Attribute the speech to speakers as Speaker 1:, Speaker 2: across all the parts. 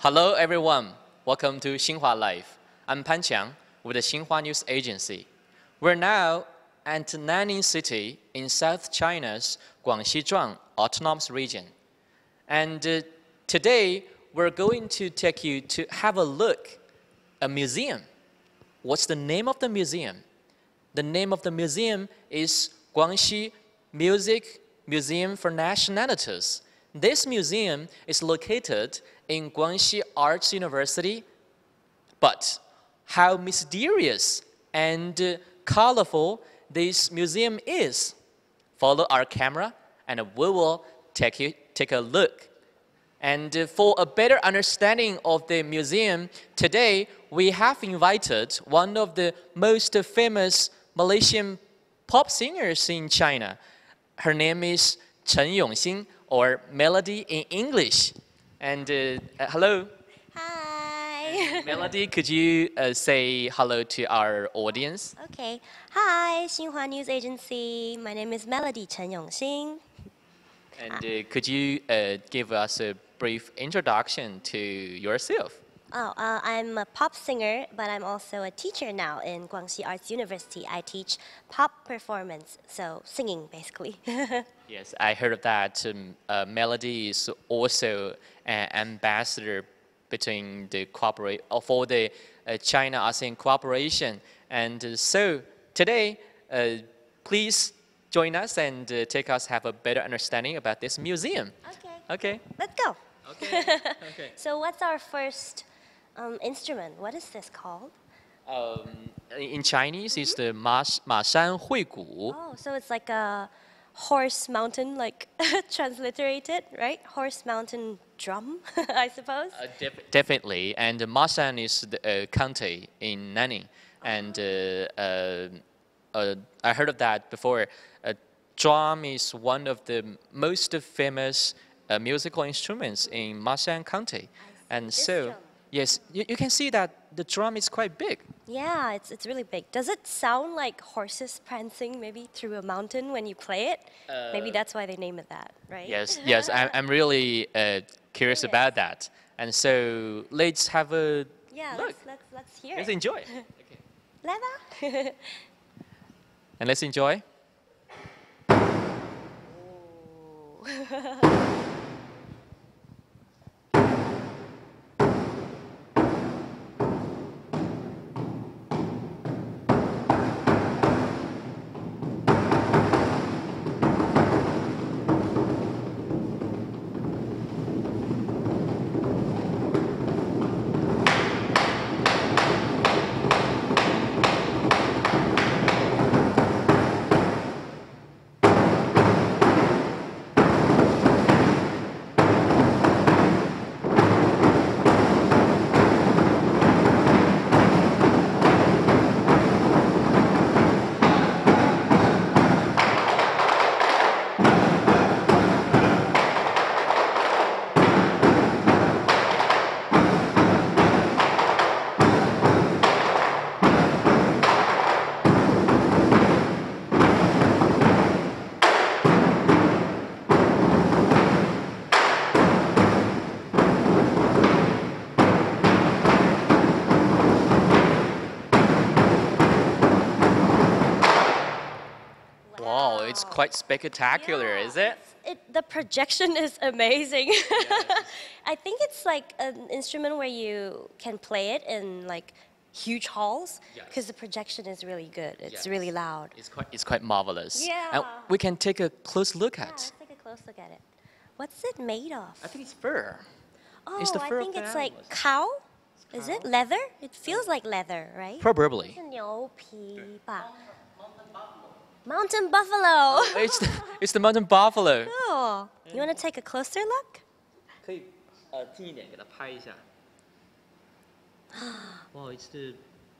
Speaker 1: Hello, everyone. Welcome to Xinhua Live. I'm Pan Qiang with the Xinhua News Agency. We're now at Nanning City in South China's Guangxi Zhuang Autonomous Region. And uh, today, we're going to take you to have a look a museum. What's the name of the museum? The name of the museum is Guangxi Music Museum for Nationalities. This museum is located in Guangxi Arts University, but how mysterious and colorful this museum is. Follow our camera and we will take, you, take a look. And for a better understanding of the museum, today we have invited one of the most famous Malaysian pop singers in China. Her name is Chen Yongxin, or Melody in English. And uh, uh, hello.
Speaker 2: Hi.
Speaker 1: Melody, could you uh, say hello to our audience?
Speaker 2: okay. Hi, Xinhua News Agency. My name is Melody Chen Yongxin.
Speaker 1: And uh, could you uh, give us a brief introduction to yourself?
Speaker 2: Oh, uh, I'm a pop singer, but I'm also a teacher now in Guangxi Arts University. I teach pop performance, so singing basically.
Speaker 1: Yes, I heard that um, uh, Melody is also an ambassador between the cooperate uh, for the uh, China ASEAN cooperation. And uh, so today, uh, please join us and uh, take us have a better understanding about this museum.
Speaker 2: okay.
Speaker 1: Okay.
Speaker 2: Let's go.
Speaker 1: Okay. okay.
Speaker 2: So, what's our first um, instrument? What is this called?
Speaker 1: Um, in Chinese, it's the Ma, Ma Shan Hui Gu.
Speaker 2: Oh, so it's like a horse mountain, like transliterated, right? Horse mountain drum, I suppose.
Speaker 1: Uh, def- definitely, and Mashan is the uh, county in Nanning, and uh, uh, uh, I heard of that before. Drum is one of the most famous uh, musical instruments in Mashan County, and
Speaker 2: This
Speaker 1: so
Speaker 2: drum.
Speaker 1: Yes, you, you can see that the drum is quite big.
Speaker 2: Yeah, it's, it's really big. Does it sound like horses prancing maybe through a mountain when you play it? maybe that's why they name it that, right?
Speaker 1: Yes, yes, I'm, I'm really uh, curious about that, and so let's have a
Speaker 2: Yeah,
Speaker 1: look.
Speaker 2: let's, let's, let's hear
Speaker 1: Let's
Speaker 2: it.
Speaker 1: enjoy. okay.
Speaker 2: Leather?
Speaker 1: And let's enjoy. quite spectacular, is it?
Speaker 2: It, the projection is amazing. I think it's like an instrument where you can play it in like huge halls because
Speaker 1: Yes.
Speaker 2: the projection is really good. It's
Speaker 1: Yes.
Speaker 2: really loud.
Speaker 1: It's quite, it's quite marvelous. And
Speaker 2: Yeah.
Speaker 1: we can take a close look
Speaker 2: Yeah,
Speaker 1: at.
Speaker 2: let's take a close look at it. What's it made of?
Speaker 1: I think it's fur.
Speaker 2: Oh,
Speaker 1: it's the
Speaker 2: I
Speaker 1: fur of
Speaker 2: think
Speaker 1: the
Speaker 2: it's like
Speaker 1: animals.
Speaker 2: cow. Is it leather? It feels like leather, right?
Speaker 1: Probably.
Speaker 2: 是牛皮吧? Mountain buffalo.
Speaker 1: Uh, it's, the, it's the mountain buffalo.
Speaker 2: Cool. You want to take a closer look?
Speaker 1: Uh, well, it's the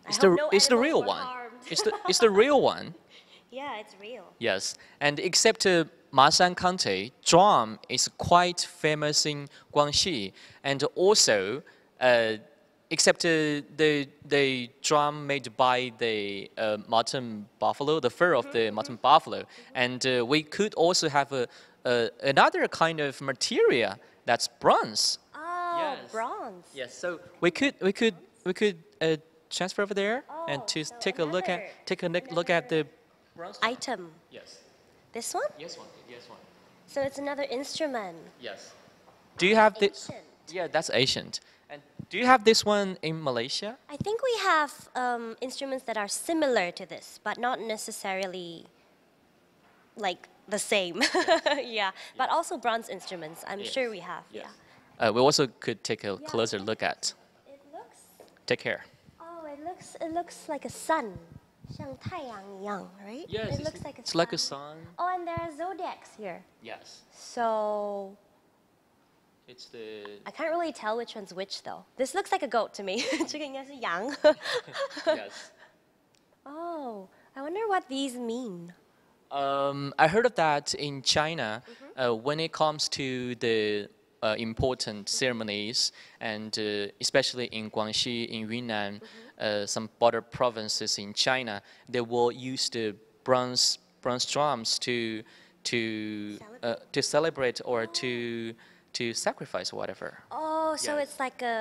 Speaker 1: it's the
Speaker 2: no
Speaker 1: it's the real one. it's the it's the real one.
Speaker 2: Yeah, it's real.
Speaker 1: Yes, and except uh, Mashan County, drum is quite famous in Guangxi, and also. Uh, except uh, the the drum made by the uh, mountain buffalo, the fur of the mountain buffalo, and uh, we could also have a, a, another kind of material that's bronze.
Speaker 2: Oh,
Speaker 1: Yes.
Speaker 2: bronze. bronze.
Speaker 1: Yes. So we could we could we could uh, transfer over there and
Speaker 2: Oh,
Speaker 1: to
Speaker 2: so
Speaker 1: take a look at take a look, look at the bronze.
Speaker 2: Item.
Speaker 1: Yes.
Speaker 2: This one?
Speaker 1: Yes one. Yes one.
Speaker 2: So it's another instrument.
Speaker 1: Yes. Do you have the?
Speaker 2: Ancient.
Speaker 1: Yeah, that's ancient. And do you have this one in Malaysia?
Speaker 2: I think we have um, instruments that are similar to this, but not necessarily like the same. yeah, but also bronze instruments. I'm sure
Speaker 1: Yes.
Speaker 2: we have.
Speaker 1: Yes.
Speaker 2: Yeah.
Speaker 1: Uh, we also could take a closer look at.
Speaker 2: It looks.
Speaker 1: Take care.
Speaker 2: Oh, it looks. It looks like a sun. 像太阳一样, right?
Speaker 1: Yes.
Speaker 2: It
Speaker 1: it's,
Speaker 2: looks like a
Speaker 1: it's like a
Speaker 2: sun.
Speaker 1: sun.
Speaker 2: Oh, and there are zodiacs here.
Speaker 1: Yes.
Speaker 2: So
Speaker 1: it's the.
Speaker 2: I can't really tell which one's which though. This looks like a goat to me.
Speaker 1: Yes.
Speaker 2: Oh, I wonder what these mean.
Speaker 1: Um, I heard of that in China.
Speaker 2: Mm -hmm.
Speaker 1: uh, when it comes to the uh, important ceremonies, and uh, especially in Guangxi, in Yunnan,
Speaker 2: mm -hmm.
Speaker 1: uh, some border provinces in China, they will use the bronze bronze drums to to uh, to celebrate or oh. to to sacrifice whatever.
Speaker 2: Oh, so
Speaker 1: Yes.
Speaker 2: it's like a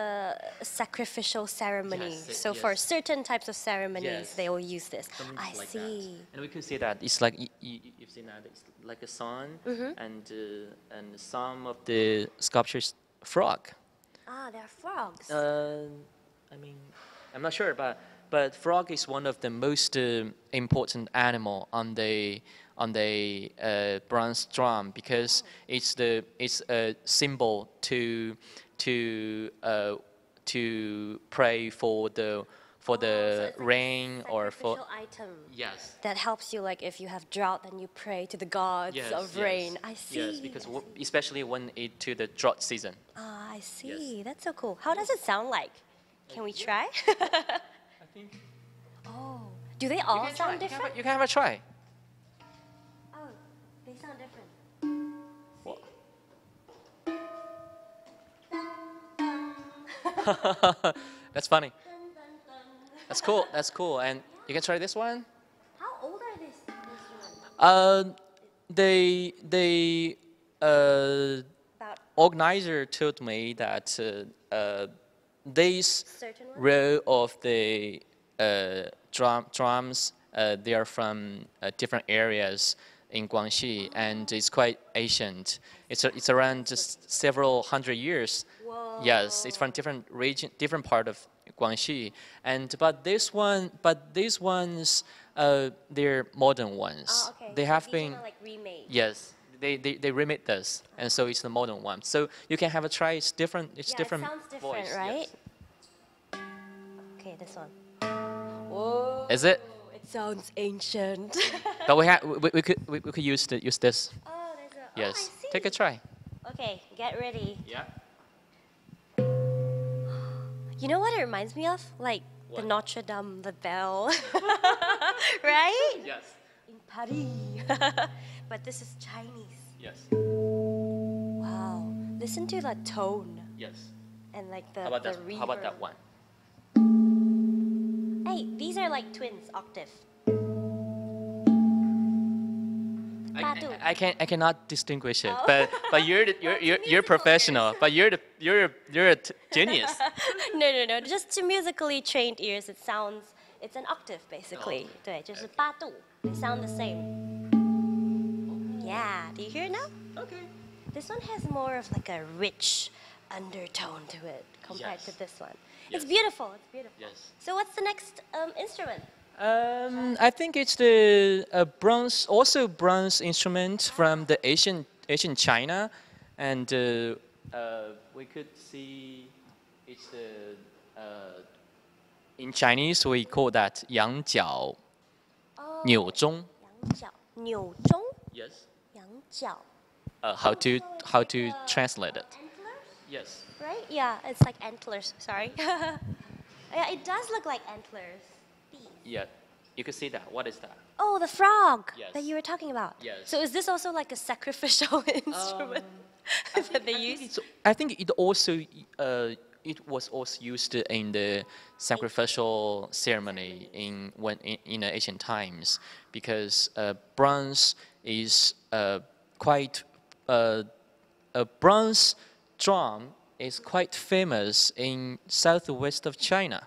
Speaker 2: sacrificial ceremony.
Speaker 1: Yes,
Speaker 2: so for certain types of ceremonies,
Speaker 1: Yes.
Speaker 2: they will use this.
Speaker 1: Something
Speaker 2: I
Speaker 1: like
Speaker 2: see.
Speaker 1: That. And we could see that it's like y- y- you've seen that it's like a sun,
Speaker 2: Mm-hmm.
Speaker 1: and uh, and some of the sculptures frog.
Speaker 2: Ah, they're frogs.
Speaker 1: Uh, I mean, I'm not sure, but but frog is one of the most uh, important animal on the on the uh, bronze drum because it's the it's a symbol to to uh, to pray for the for
Speaker 2: Oh, so
Speaker 1: the
Speaker 2: like
Speaker 1: rain or for
Speaker 2: sacrificial item
Speaker 1: yes.
Speaker 2: that helps you, like if you have drought, then you pray to the gods
Speaker 1: Yes,
Speaker 2: of
Speaker 1: yes,
Speaker 2: rain. I see.
Speaker 1: Yes, because
Speaker 2: I
Speaker 1: w-
Speaker 2: see.
Speaker 1: especially when it to the drought season.
Speaker 2: Ah, I see. That's so cool. How does it sound like? Can we try?
Speaker 1: I think
Speaker 2: oh, do they all sound
Speaker 1: You can, have
Speaker 2: different?
Speaker 1: a, you can have a try. That's funny. That's cool. That's cool. And you can try this one.
Speaker 2: How old are these?
Speaker 1: Uh, they they uh, organizer told me that uh, uh, this row of the uh, drum drums uh, they are from uh, different areas in Guangxi and it's quite ancient. It's a, it's around just several hundred years. Yes, it's from different region, different part of Guangxi. And but this one, but these ones, uh, they're modern ones.
Speaker 2: Oh, okay.
Speaker 1: They
Speaker 2: so
Speaker 1: have
Speaker 2: these
Speaker 1: been.
Speaker 2: Are like remade.
Speaker 1: Yes, they, they, they remade this, and so it's the modern one. So you can have a try. It's different. It's
Speaker 2: yeah,
Speaker 1: different
Speaker 2: it sounds different,
Speaker 1: voice.
Speaker 2: right?
Speaker 1: Yes.
Speaker 2: Okay, this one. Whoa.
Speaker 1: Is it?
Speaker 2: It sounds ancient.
Speaker 1: But we, ha- we, we could we, we could use the, use this.
Speaker 2: oh, there's a.
Speaker 1: Yes.
Speaker 2: Oh, I see.
Speaker 1: Take a try.
Speaker 2: Okay, get ready.
Speaker 1: Yeah.
Speaker 2: You know what it reminds me of? Like the Notre Dame, the bell. right?
Speaker 1: Yes.
Speaker 2: In Paris. but this is Chinese.
Speaker 1: Yes.
Speaker 2: Wow. Listen to the tone
Speaker 1: Yes.
Speaker 2: and like the,
Speaker 1: How about
Speaker 2: the
Speaker 1: that? How about that one?
Speaker 2: Hey, these are like twins, octave.
Speaker 1: I,
Speaker 2: Badu.
Speaker 1: I, I can I cannot distinguish it,
Speaker 2: Oh.
Speaker 1: but but you're the, you're you're, you're
Speaker 2: musical
Speaker 1: professional.
Speaker 2: ears.
Speaker 1: But you're the you're you're a t- genius.
Speaker 2: no, no, no. Just to musically trained ears, it sounds. It's an octave basically. 对，就是八度. They sound the same. Yeah. Do you hear it now?
Speaker 1: okay.
Speaker 2: This one has more of like a rich undertone to it compared
Speaker 1: Yes.
Speaker 2: to this one.
Speaker 1: Yes.
Speaker 2: It's beautiful. It's beautiful.
Speaker 1: Yes.
Speaker 2: So what's the next um, instrument?
Speaker 1: Um, I think it's the a bronze, also bronze instrument from the ancient ancient China, and uh, uh, we could see it's the uh, in Chinese we call that yang jiao,
Speaker 2: oh,
Speaker 1: niu
Speaker 2: zhong. Yang niu zhong.
Speaker 1: Yes.
Speaker 2: Yang jiao.
Speaker 1: Uh, how to
Speaker 2: oh,
Speaker 1: how to translate it?
Speaker 2: Antlers?
Speaker 1: Yes.
Speaker 2: Right? Yeah, it's like antlers. Sorry. yeah, it does look like antlers.
Speaker 1: Yeah. You can see that. What is that?
Speaker 2: Oh, the frog that you were talking about.
Speaker 1: Yes.
Speaker 2: So is this also like a sacrificial instrument that they
Speaker 1: I think,
Speaker 2: use?
Speaker 1: it's, I think it also uh, it was also used in the sacrificial ceremony in when in, in ancient times because uh, bronze is uh, quite uh, a bronze drum is quite famous in southwest of China.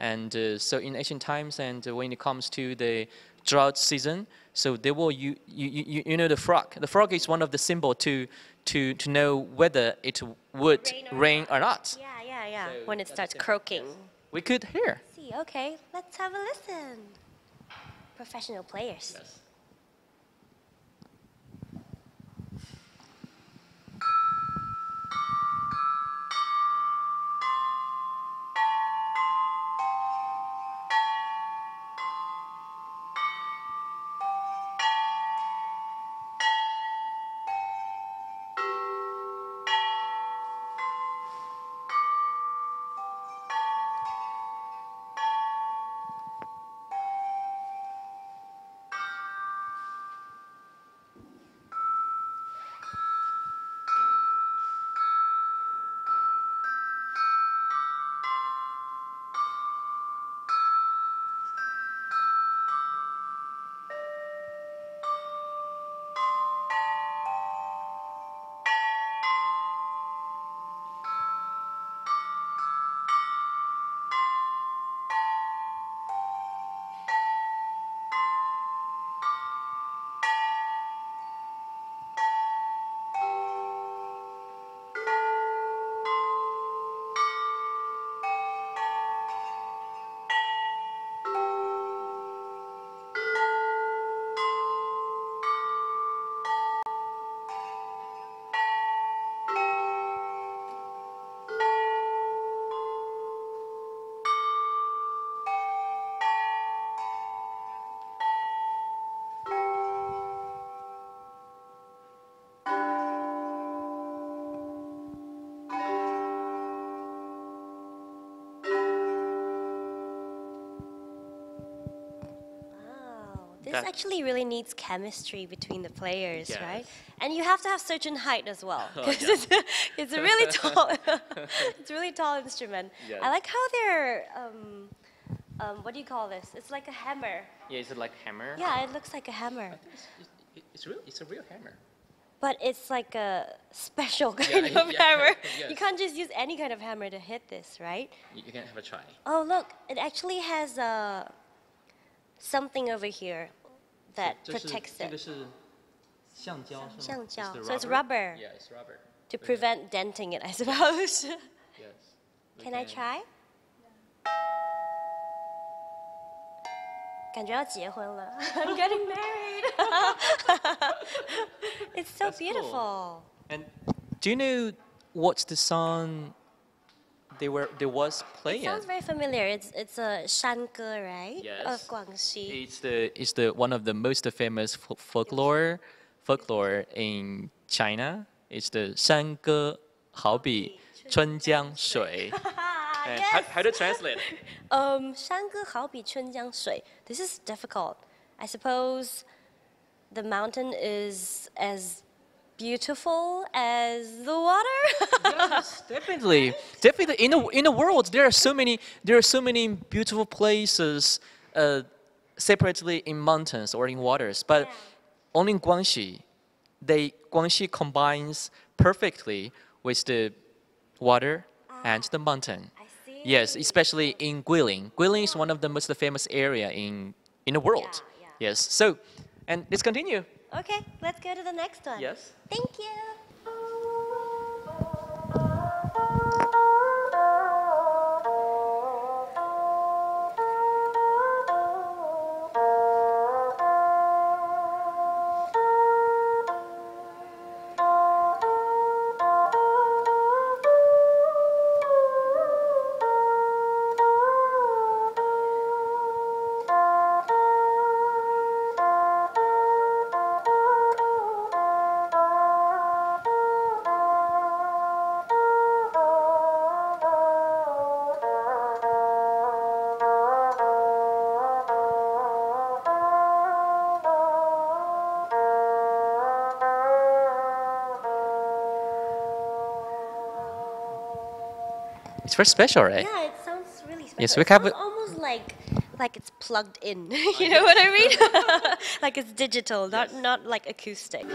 Speaker 1: And uh, so in ancient times and when it comes to the drought season, so they will you, you, you, you know the frog. The frog is one of the symbol to to to know whether it would
Speaker 2: Rain or
Speaker 1: rain or not.
Speaker 2: Yeah, yeah, yeah.
Speaker 1: So
Speaker 2: when it starts croaking.
Speaker 1: yes. We could hear.
Speaker 2: See, okay, let's have a listen. Professional players. Wow, this
Speaker 1: That-
Speaker 2: actually really needs chemistry between the players, right? And you have to have certain height as well,
Speaker 1: Oh, yeah.
Speaker 2: it's, it's a really tall, it's a really tall instrument.
Speaker 1: Yes.
Speaker 2: I like how they're, um, um, what do you call this? It's like a hammer.
Speaker 1: Yeah, is it like hammer?
Speaker 2: Yeah, it looks like a hammer,
Speaker 1: It's, it's, it's real. It's a real hammer.
Speaker 2: but it's like a special
Speaker 1: Yeah,
Speaker 2: kind of
Speaker 1: yeah,
Speaker 2: hammer. You can't just use any kind of hammer to hit this, right?
Speaker 1: You, you can have a try.
Speaker 2: Oh, look, it actually has uh, something over here that
Speaker 1: 这是
Speaker 2: protects
Speaker 1: 这个
Speaker 2: it
Speaker 1: 是橡胶是吗？
Speaker 2: 橡
Speaker 1: It's
Speaker 2: 胶
Speaker 1: the
Speaker 2: so it's rubber.
Speaker 1: Yeah, it's rubber.
Speaker 2: to prevent denting it, I suppose.
Speaker 1: Yes. We
Speaker 2: Can I try? 感觉要结婚了 I'm getting married. it's so
Speaker 1: That's cool.
Speaker 2: beautiful.
Speaker 1: And do you know what's the song they were they was
Speaker 2: It
Speaker 1: playing?
Speaker 2: sounds very familiar. It's it's a 山歌, right? Of
Speaker 1: Yes.
Speaker 2: Guangxi.
Speaker 1: It's the it's the one of the most famous fol- folklore folklore in China. It's the 山歌好比春江水. And how,
Speaker 2: yes.
Speaker 1: how to translate? it?
Speaker 2: Um, 山歌好比春江水. This is difficult. I suppose the mountain is as beautiful as the water.
Speaker 1: yes, definitely, definitely. In the in the world, there are so many there are so many beautiful places, uh, separately in mountains or in waters. But
Speaker 2: Yeah.
Speaker 1: only in Guangxi, they Guangxi combines perfectly with the water and the mountain.
Speaker 2: I see.
Speaker 1: Yes, especially in Guilin. Guilin is one of the most famous area in in the world.
Speaker 2: Yeah, yeah.
Speaker 1: Yes. So, and let's continue.
Speaker 2: Okay, let's go to the next one.
Speaker 1: Yes.
Speaker 2: Thank you.
Speaker 1: It's very special, right?
Speaker 2: Yeah, it sounds really special.
Speaker 1: Yes,
Speaker 2: It
Speaker 1: we have
Speaker 2: sounds
Speaker 1: a-
Speaker 2: almost like
Speaker 3: like it's plugged in. you know what I mean? like it's digital, not not like acoustic.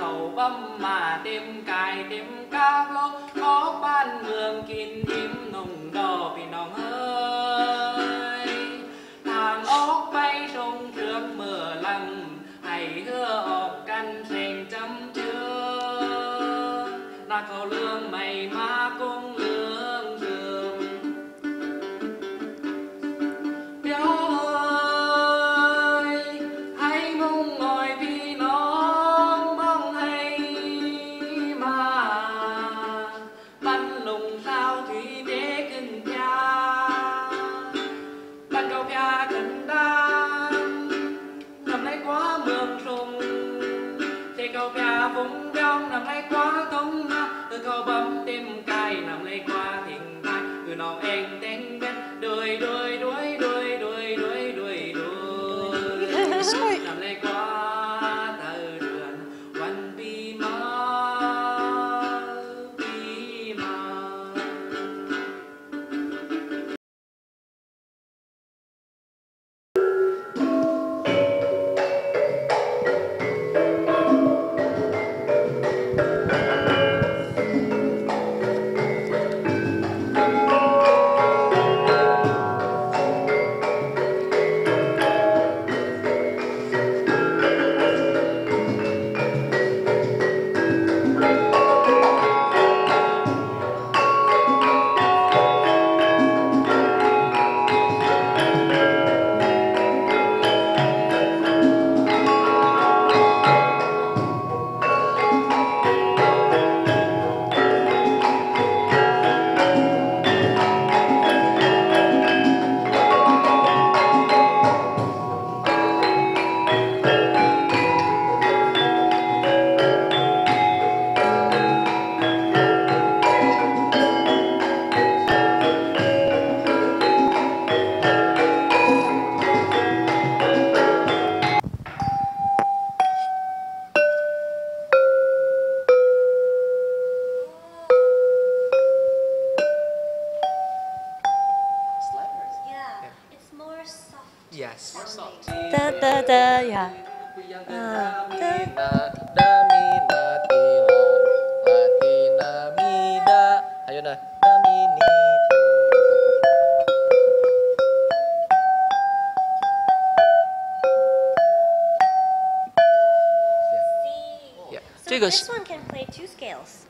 Speaker 3: Yeah. So
Speaker 1: 这个
Speaker 3: this
Speaker 1: 是
Speaker 3: one can play two scales.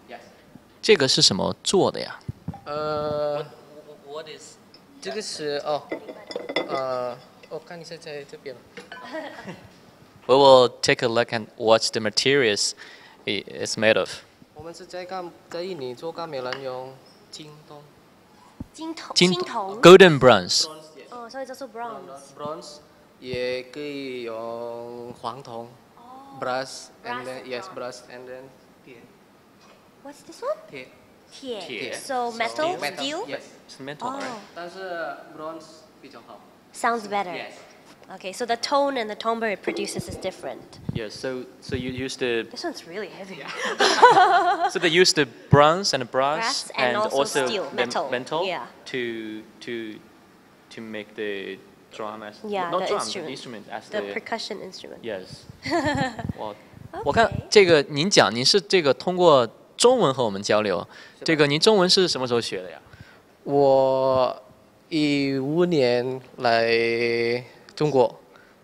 Speaker 1: 这个是什么做的呀？
Speaker 4: 呃，
Speaker 1: What is？
Speaker 4: 这个是哦，呃，我看一下在这边。
Speaker 1: We will take a look at what the materials i- is made of.
Speaker 4: 我们是在干在印尼做干美兰用金铜
Speaker 3: 金铜
Speaker 1: 金
Speaker 3: 金铜
Speaker 1: golden bronze.
Speaker 3: Oh, so it's also bronze.
Speaker 4: bronze，也可以用黄铜 brass and
Speaker 3: Brass
Speaker 4: then
Speaker 3: and
Speaker 4: yes
Speaker 3: bronze.
Speaker 4: brass and then 铁
Speaker 3: What's this one?
Speaker 4: 铁
Speaker 3: 铁。
Speaker 1: 铁
Speaker 3: So metal, steel.
Speaker 4: yes，
Speaker 1: It's metal,
Speaker 3: Oh,
Speaker 1: right?
Speaker 4: 但是 bronze 比较好。
Speaker 3: sounds better.
Speaker 4: Yes.
Speaker 3: Okay, so the tone and the timbre it produces is different.
Speaker 1: Yeah. So so you use the
Speaker 3: This one's really heavy.
Speaker 1: so they use the bronze and the brass,
Speaker 3: Brass and also steel,
Speaker 1: the
Speaker 3: metal,
Speaker 1: metal
Speaker 3: yeah.
Speaker 1: to to to make the drum as
Speaker 3: Yeah,
Speaker 1: not
Speaker 3: the
Speaker 1: drum
Speaker 3: instrument.
Speaker 1: the instrument as
Speaker 3: The
Speaker 1: the
Speaker 3: percussion instrument.
Speaker 1: yes 我我看.这个您讲您是这个通过中文和我们交流，这个您中文是什么时候学的呀？
Speaker 4: 我一五年来中国，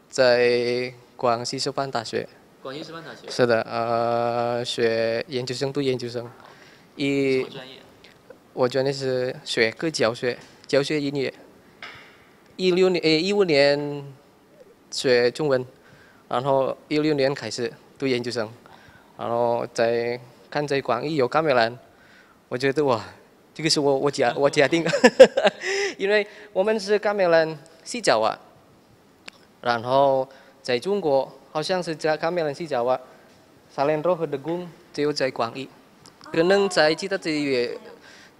Speaker 4: 在广西师范大学。
Speaker 1: 广西师范大学
Speaker 4: 是的，呃，学研究生读研究生，一
Speaker 1: 专业？
Speaker 4: 我专业是学科教学，教学音乐。一六年，诶，一五年学中文，然后一六年开始读研究生，然后在看在广义有卡梅兰，我觉得哇，这个是我我家我家庭，因为我们是卡梅兰西爪哇，然后在中国好像是在卡梅兰西爪哇，萨连罗和德贡只有在广义，可能在其他地域。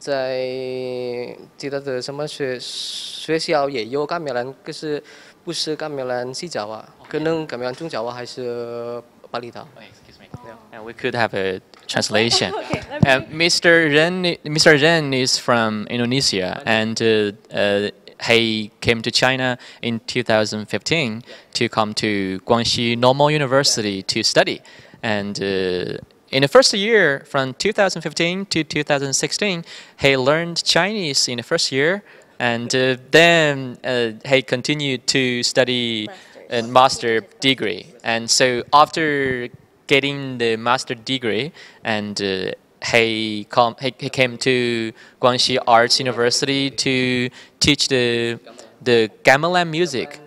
Speaker 4: 在其他的什么学学校也有卡梅兰，可是不是卡梅兰西爪哇，可能卡梅兰中爪哇还是巴厘岛。
Speaker 1: Oh, excuse me. And we could have a translation.
Speaker 3: Okay, let me-
Speaker 1: And Mr. Ren, Mr. Ren is from Indonesia, and uh, uh, he came to China in 2015 to come to Guangxi Normal University to study. And uh, in the first year, from 2015 to 2016, he learned Chinese in the first year. And uh, then uh, he continued to study a master degree. And so after getting the master degree and uh, he, he, he came to Guangxi Arts University to teach the, the gamelan music.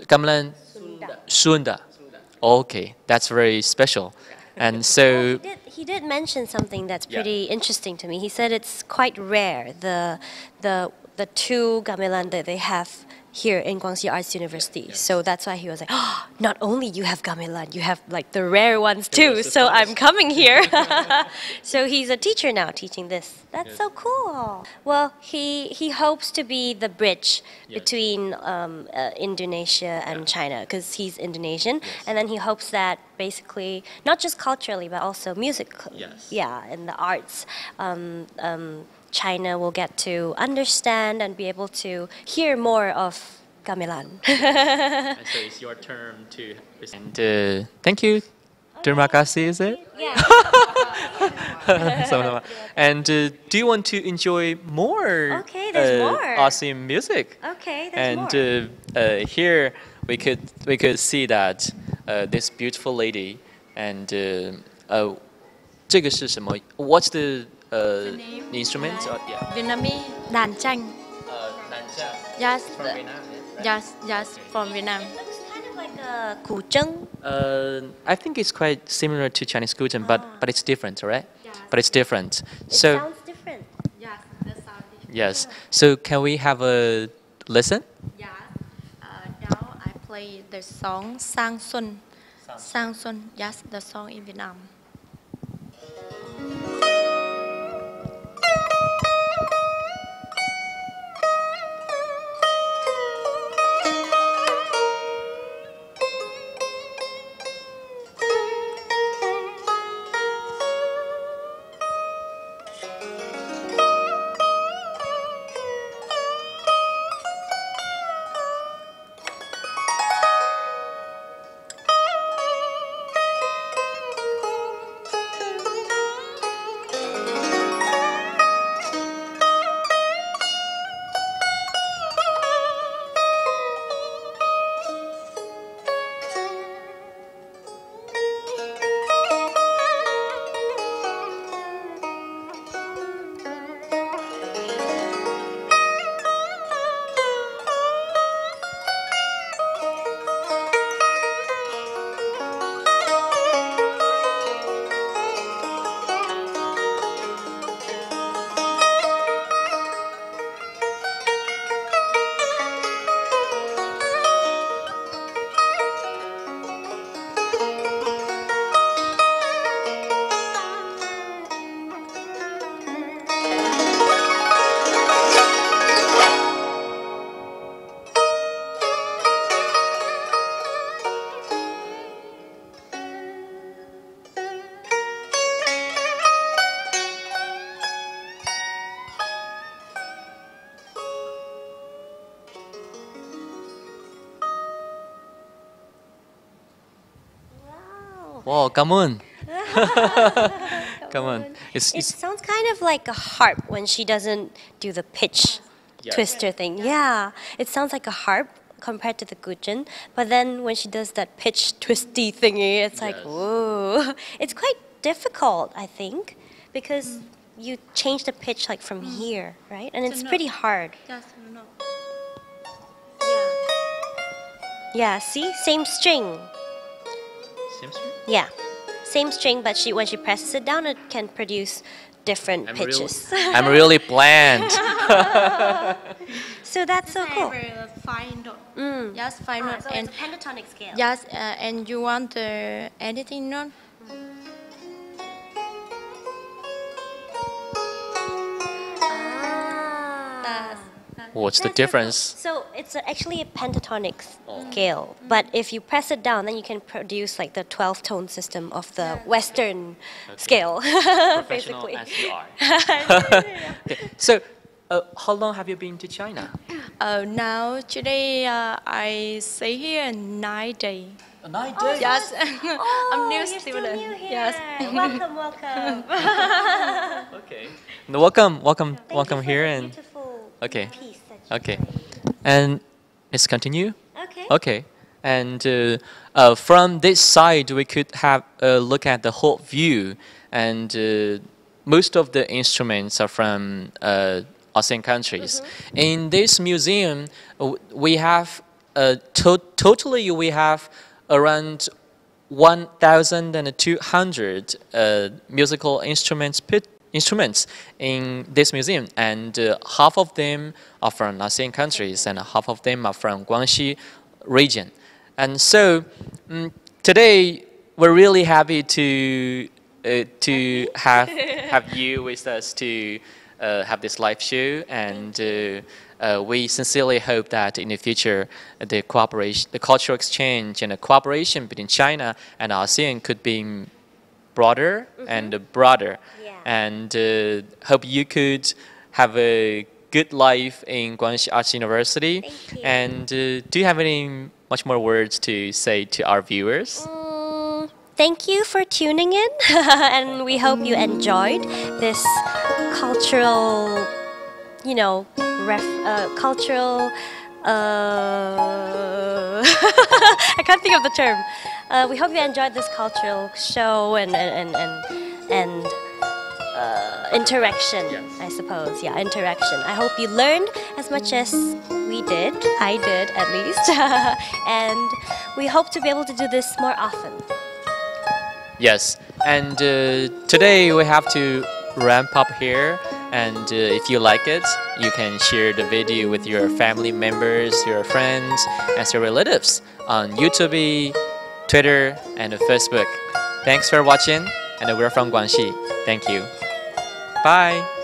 Speaker 1: Gamelan Sunda. Okay, that's very special. And so,
Speaker 2: He did, he did mention something that's
Speaker 1: Yeah.
Speaker 2: pretty interesting to me. He said it's quite rare the the the two gamelan that they have here in Guangxi Arts University. So that's why he was like, oh, not only you have gamelan, you have like the rare ones too. So I'm coming here. so he's a teacher now teaching this. That's so cool. Well, he he hopes to be the bridge between um, uh, Indonesia and China because he's Indonesian, and then he hopes that basically not just culturally but also music,
Speaker 1: Yes.
Speaker 2: yeah, and the arts. Um, um, China will get to understand and be able to hear more of gamelan.
Speaker 1: and so it's your turn to. And uh, thank you. Terima kasih, is it?
Speaker 2: yeah.
Speaker 1: Sama-sama. and uh, do you want to enjoy more,
Speaker 2: Okay, there's
Speaker 1: uh,
Speaker 2: more.
Speaker 1: awesome music?
Speaker 2: Okay, there's
Speaker 1: and
Speaker 2: more.
Speaker 1: Uh, uh, here we could we could see that uh, this beautiful lady and uh, uh, 这个是什么? What's the uh, instrument? Uh, yeah.
Speaker 5: Vietnamese đàn tranh.
Speaker 1: Uh, Nanjia
Speaker 5: Yes,
Speaker 1: from Vietnam. right?
Speaker 5: yes, yes, from Vietnam.
Speaker 2: It looks kind of like a guzheng.
Speaker 1: Uh, I think it's quite similar to Chinese guzheng, but but it's different, right?
Speaker 5: Yes.
Speaker 1: But it's different.
Speaker 2: It
Speaker 1: so
Speaker 2: sounds different.
Speaker 5: Yes, the sound different.
Speaker 1: yes. So can we have a listen?
Speaker 5: Yeah. Uh, now I play the song Sang Xuân. Sang Xuân. Yes, the song in Vietnam.
Speaker 2: Wow.
Speaker 1: Wow, come on. come on. It's,
Speaker 2: It
Speaker 1: it's
Speaker 2: sounds kind of like a harp when she doesn't do the pitch
Speaker 1: Yeah.
Speaker 2: twister thing. Yeah, it sounds like a harp compared to the guzheng, but then when she does that pitch twisty thingy, it's like
Speaker 1: Yes.
Speaker 2: whoa. It's quite difficult, I think, because mm. you change the pitch like from mm. here, right? And it's
Speaker 5: no.
Speaker 2: pretty hard.
Speaker 5: Yes, no.
Speaker 2: Yeah, see, same string. Yeah, same string, but she when she presses it down, it can produce different
Speaker 1: I'm, real,
Speaker 2: pitches.
Speaker 1: I'm really bland.
Speaker 2: so that's so cool.
Speaker 5: Very fine note.
Speaker 2: Mm.
Speaker 5: Yes, fine
Speaker 2: Ah,
Speaker 5: note.
Speaker 2: so
Speaker 5: and
Speaker 2: it's a pentatonic scale.
Speaker 5: yes, uh, and you want the editing note?
Speaker 2: Ah.
Speaker 1: What's the
Speaker 2: That's so cool.
Speaker 1: difference?
Speaker 2: So it's actually a pentatonic s-
Speaker 1: Oh.
Speaker 2: scale, but if you press it down, then you can produce like the 12 tone system of the Western scale,
Speaker 1: Professional
Speaker 2: basically.
Speaker 1: as you are. okay. So, Uh, how long have you been to China?
Speaker 5: Uh, now today uh, I stay here nine day.
Speaker 1: Nine days?
Speaker 5: Yes, I'm new
Speaker 2: Oh, you're still
Speaker 5: student.
Speaker 2: new here.
Speaker 5: Yes.
Speaker 2: welcome, welcome.
Speaker 1: Okay. Welcome, welcome,
Speaker 2: Thank you
Speaker 1: welcome here and
Speaker 2: beautiful
Speaker 1: Okay. okay, and let's continue.
Speaker 2: Okay.
Speaker 1: Okay, and uh, uh, from this side we could have a look at the whole view, and uh, most of the instruments are from uh, ASEAN countries. In this museum, we have uh, to- totally we have around 1,200 uh, musical instruments put instruments in this museum, and uh, half of them are from ASEAN countries, and half of them are from Guangxi region. And so mm, today we're really happy to uh, to have have you with us to uh, have this live show, and uh, uh, we sincerely hope that in the future the cooperation, the cultural exchange, and the cooperation between China and ASEAN could be broader and broader. And uh, hope you could have a good life in Guangxi Arts University.
Speaker 2: Thank you.
Speaker 1: And uh, do you have any much more words to say to our viewers?
Speaker 2: Mm, thank you for tuning in, and we hope you enjoyed this cultural, you know, ref, uh, cultural. Uh, I can't think of the term. Uh, we hope you enjoyed this cultural show and and and and, and uh, interaction. I suppose, yeah, interaction. I hope you learned as much as we did. I did, at least, and we hope to be able to do this more often.
Speaker 1: Yes. And uh, today we have to ramp up here. And uh, if you like it, you can share the video with your family members, your friends, and your relatives on YouTube, Twitter, and Facebook. Thanks for watching. And we're from Guangxi. Thank you. Bye.